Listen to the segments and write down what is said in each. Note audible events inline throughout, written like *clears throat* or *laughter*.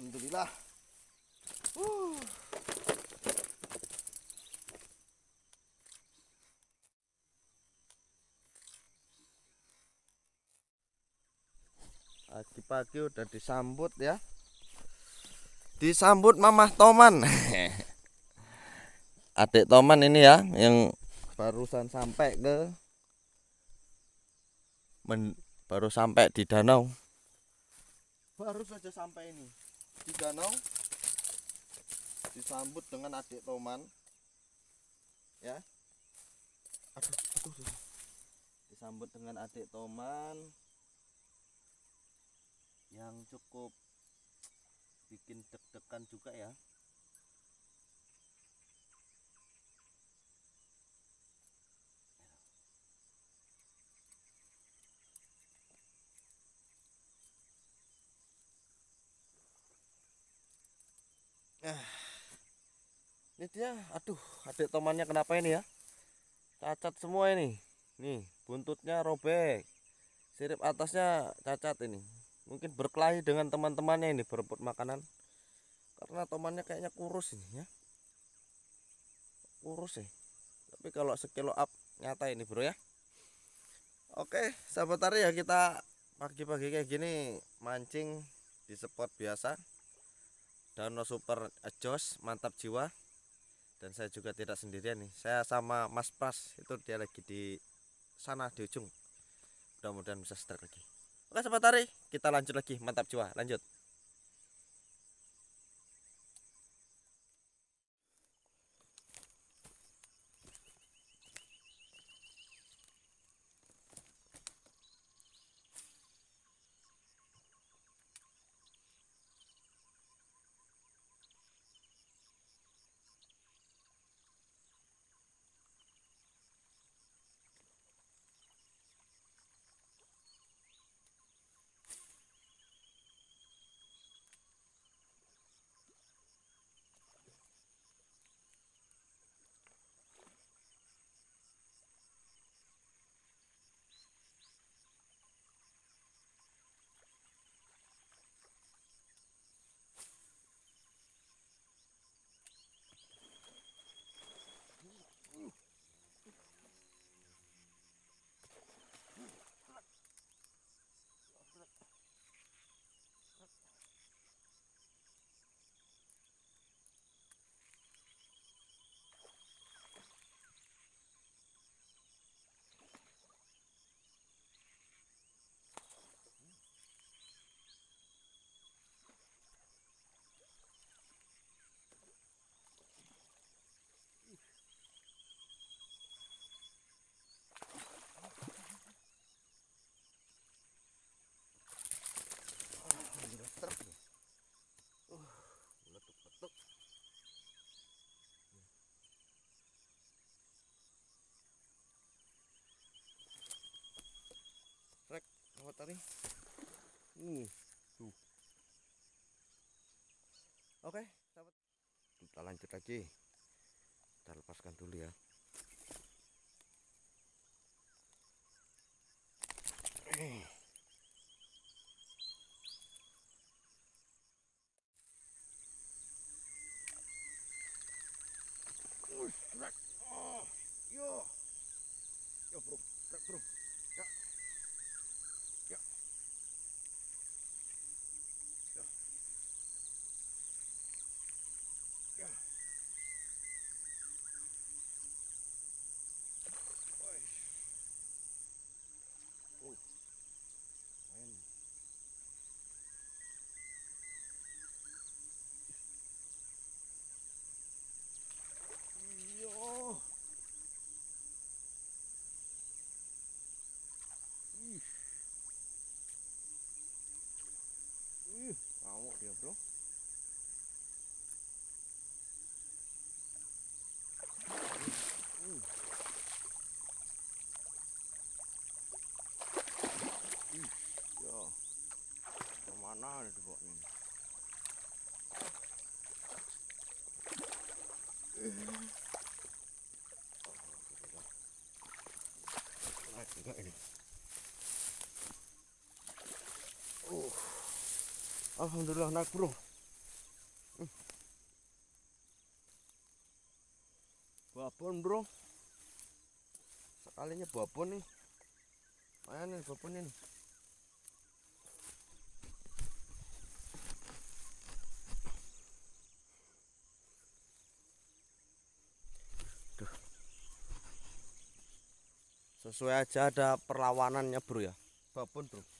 Alhamdulillah. Uh. Pagi-pagi udah disambut ya. Disambut Mamah Toman. *laughs* Adik Toman ini ya yang barusan sampai ke men, baru sampai di danau. Baru saja sampai ini di danau disambut dengan adik Toman ya. Aduh, aduh, aduh. disambut dengan adik Toman yang cukup bikin deg-degan juga ya Ah. Ini dia, aduh, adik tomannya kenapa ini ya? Cacat semua ini. Nih, buntutnya robek. Sirip atasnya cacat ini. Mungkin berkelahi dengan teman-temannya ini berebut makanan. Karena tomannya kayaknya kurus ini ya. Kurus sih. Tapi kalau sekilo up nyata ini, Bro ya. Oke, sahabat tari ya kita pagi-pagi kayak gini mancing di spot biasa Danau Super Jos mantap jiwa. Dan saya juga tidak sendirian nih. Saya sama Mas Pras itu dia lagi di sana di ujung. Mudah-mudahan bisa strike lagi. Oke sahabat tari kita lanjut lagi. Mantap jiwa lanjut uh tuh. Oke sahabat kita lanjut lagi. Kita lepaskan dulu ya. Eh. *clears throat* Alhamdulillah naik bro. Babon bro. Sekalinya babon nih. Ayan nih babon ini. Duh. Sesuai aja ada perlawanannya bro ya. Babon bro.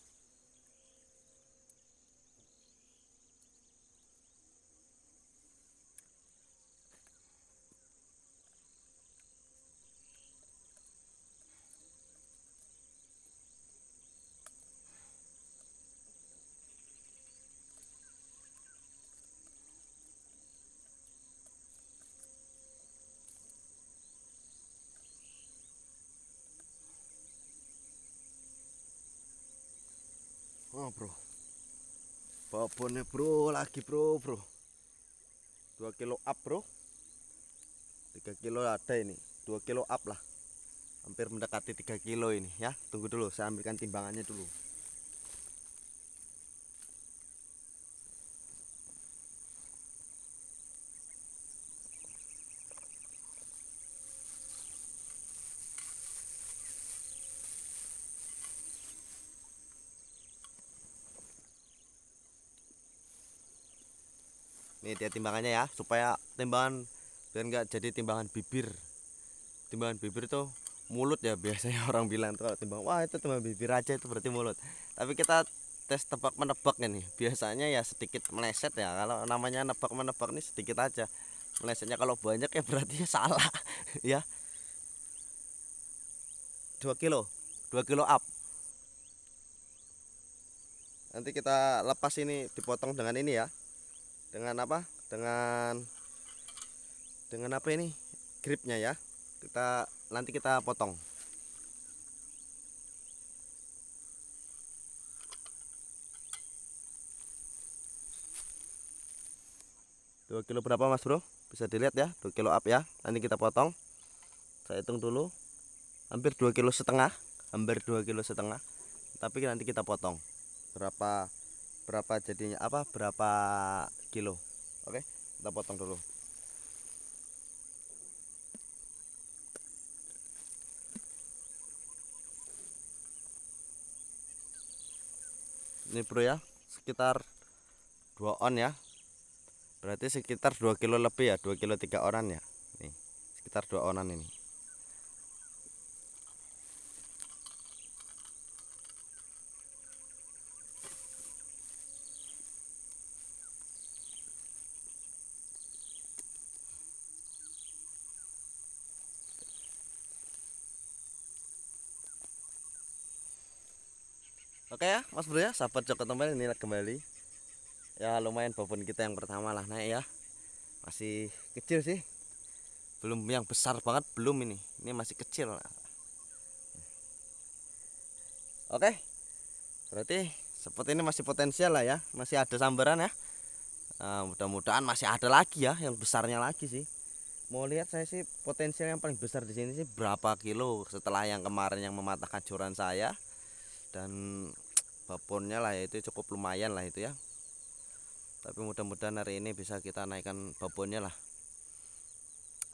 bro? Babonnya bro lagi bro bro. 2 kilo up bro. 3 kilo ada ini. 2 kilo up lah. Hampir mendekati 3 kilo ini ya. Tunggu dulu saya ambilkan timbangannya dulu Nih dia timbangannya ya, supaya timbangan biar nggak jadi timbangan bibir. Timbangan bibir tuh mulut ya biasanya *laughs* orang bilang tuh kalau timbang wah itu timbangan bibir aja itu berarti mulut. Tapi kita tes tebak menebak nih. Biasanya ya sedikit meleset ya. Kalau namanya nebak menebak nih sedikit aja. Melesetnya kalau banyak ya berarti *laughs* salah ya. 2 kilo, 2 kilo up. Nanti kita lepas ini dipotong dengan ini ya dengan apa? Dengan dengan apa ini? Gripnya ya. Kita nanti kita potong. Dua kilo berapa mas bro? Bisa dilihat ya dua kilo up ya. Nanti kita potong. Saya hitung dulu. Hampir dua kilo setengah. Hampir dua kilo setengah. Tapi nanti kita potong. Berapa berapa jadinya apa? Berapa kilo. Oke kita potong dulu. Ini bro ya sekitar dua on ya. Berarti sekitar 2 kilo lebih ya 2 kilo 3 oran ya. Nih sekitar 2 onan ini Oke ya, Mas Bro ya, sahabat Joko Tombel ini kembali. Ya lumayan babon kita yang pertama lah naik ya. Masih kecil sih. Belum yang besar banget belum ini. Ini masih kecil. Oke. Berarti seperti ini masih potensial lah ya. Masih ada sambaran ya. Nah, mudah-mudahan masih ada lagi ya yang besarnya lagi sih. Mau lihat saya sih potensial yang paling besar di sini sih berapa kilo setelah yang kemarin yang mematahkan joran saya dan babonnya lah itu cukup lumayan lah itu ya. Tapi mudah-mudahan hari ini bisa kita naikkan babonnya lah.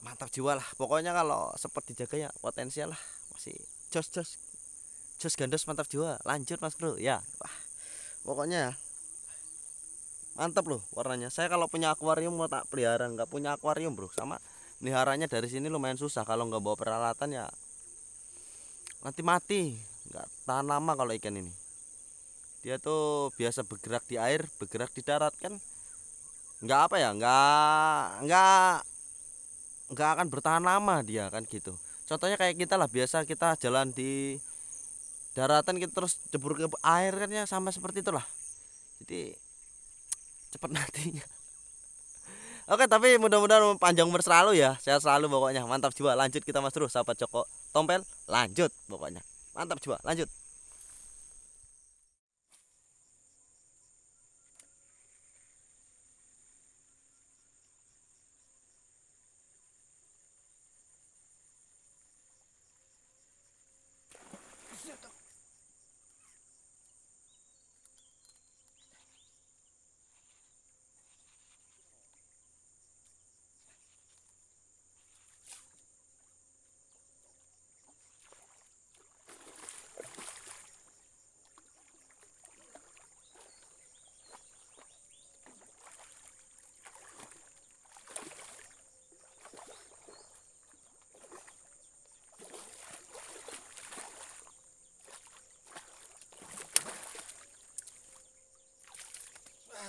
Mantap jiwa lah. Pokoknya kalau seperti jaga ya potensial lah. Masih jos jos. Jos gandos mantap jiwa. Lanjut mas bro. Ya. Wah pokoknya ya mantap loh warnanya. Saya kalau punya akuarium mau tak pelihara? Nggak punya akuarium bro. Sama meliharanya dari sini lumayan susah. Kalau nggak bawa peralatan ya nanti mati. Nggak tahan lama kalau ikan ini dia tuh biasa bergerak di air bergerak di darat kan? Nggak apa ya nggak nggak nggak akan bertahan lama dia kan gitu. Contohnya kayak kita lah biasa kita jalan di daratan kita terus jebur ke air kan ya sama seperti itulah. Jadi cepat matinya *laughs* Oke tapi mudah-mudahan panjang umur ya Sehat selalu pokoknya. Mantap jiwa Lanjut kita mas terus sahabat Joko tompel lanjut pokoknya. Mantap coba lanjut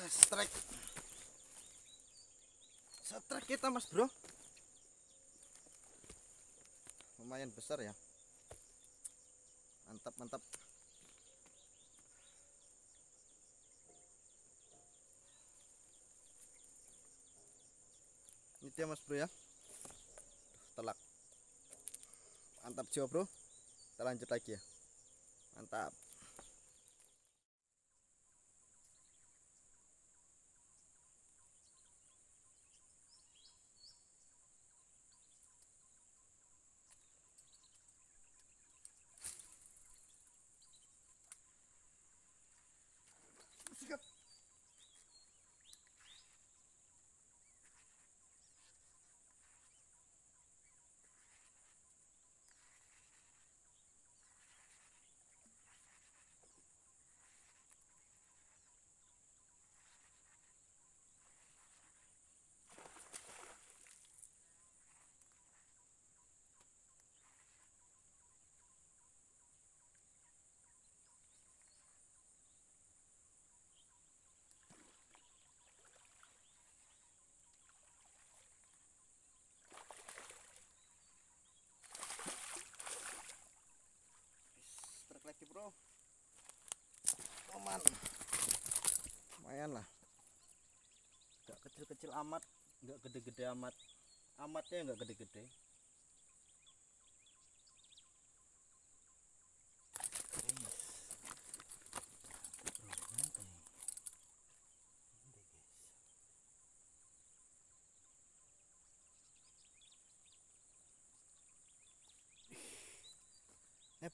strike strike kita mas bro. Lumayan besar ya. Mantap mantap. Ini dia mas bro ya. Telak. Mantap jiwa bro. Kita lanjut lagi ya. Mantap strike lagi bro aman lumayan lah nggak kecil-kecil amat nggak gede-gede amat. Amatnya nggak gede-gede.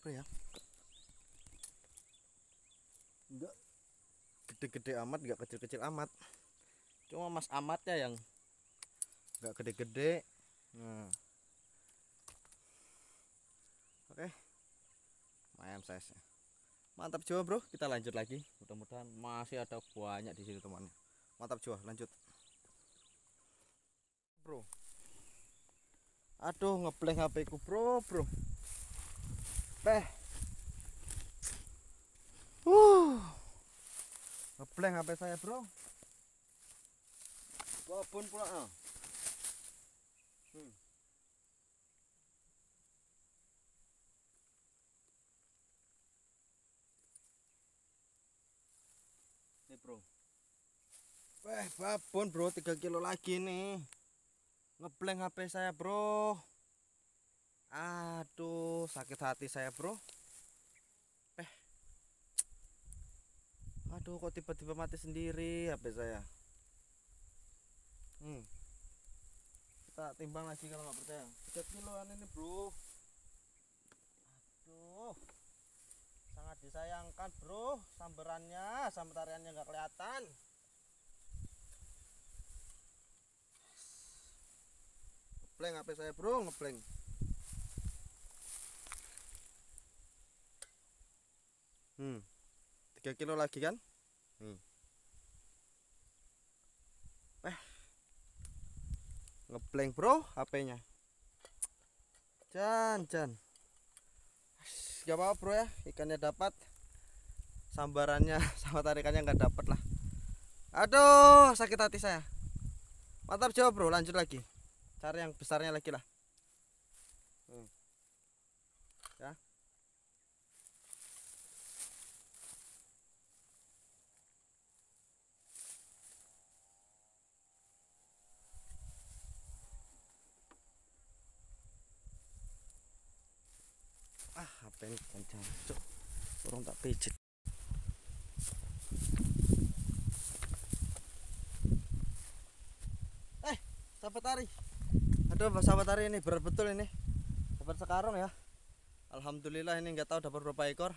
Bro ya? Enggak gede-gede amat enggak kecil-kecil amat cuma mas amatnya yang enggak gede-gede. Nah. Oke. Lumayan size mantap coba bro. Kita lanjut lagi. Mudah-mudahan masih ada banyak di sini teman mantap coba lanjut. Bro. Aduh ngebleng HP ku bro bro. Peh. Uh. Ngebleng HP saya, Bro. Wabun pula. ah. Hmm. Nih, Bro. Weh, babon, Bro. 3 kilo lagi nih. Ngebleng HP saya, Bro. Aduh, sakit hati saya, Bro. Eh. Aduh, kok tiba-tiba mati sendiri HP saya. Hmm. Kita timbang lagi kalau nggak percaya. 3 kiloan ini, Bro. Aduh. Sangat disayangkan, Bro. Samberannya, samberannya nggak kelihatan. Ngebleng HP saya, Bro, ngebleng. Hmm. 3 kilo lagi kan? Hmm. Ngebleng, Bro, HP-nya. Jan, jan. Gak apa-apa, Bro ya. Ikannya dapat. Sambarannya *laughs* sama tarikannya nggak dapat lah. Aduh, sakit hati saya. Mantap jawab, Bro. Lanjut lagi. Cari yang besarnya lagi lah. Hmm. Ya. Kencang cok kurang tak eh sahabat tari. Aduh sahabat tari ini berat betul ini. Dapat sekarang ya. Alhamdulillah ini nggak tahu dapat berapa ekor.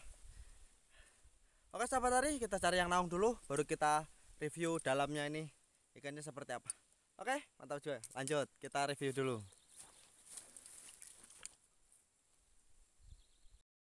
Oke sahabat tari kita cari yang naung dulu baru kita review dalamnya ini ikannya seperti apa. Oke mantap juga. Lanjut kita review dulu